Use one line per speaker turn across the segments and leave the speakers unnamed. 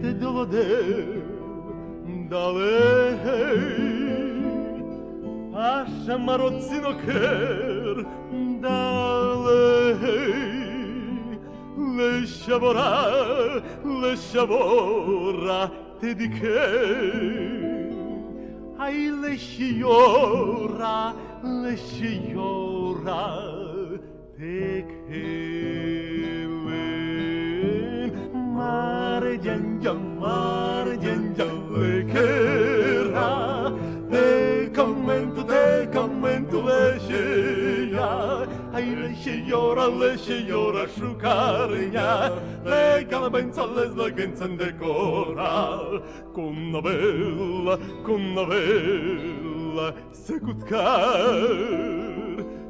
te dovede dalej. Аж мароцино кер далей. Леша вора, леша вора te dikey. Ay leşiyor, leşiyor, tekey. jenjang mar jenjang ekera te commento te commento leşeya ay leşeyora leşeyora şu karnya le calabenza les la genzan de cora con una bella con una bella sekutkar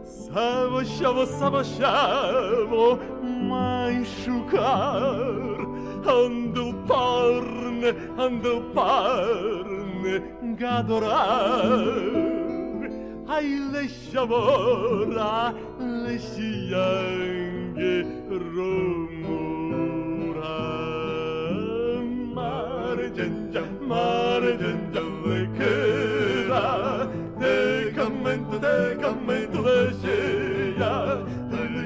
Savaşavo savaşavo may şukar anduparn, anduparn gadorar. Ay leşavora, leşiyenge rumuram. Marjanca, marjanca, vekıram.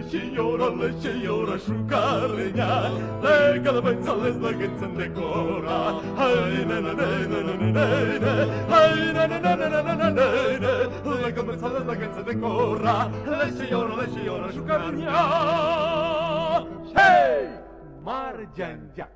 și iorole și iorășul carnea Le galbența le zlăgâță în decora Hai ne ne ne ne ne ne ne ne Hai ne ne ne ne ne ne ne ne ne Le galbența le zlăgâță în decora Le și iorole și iorășul carnea Hey! Margentea!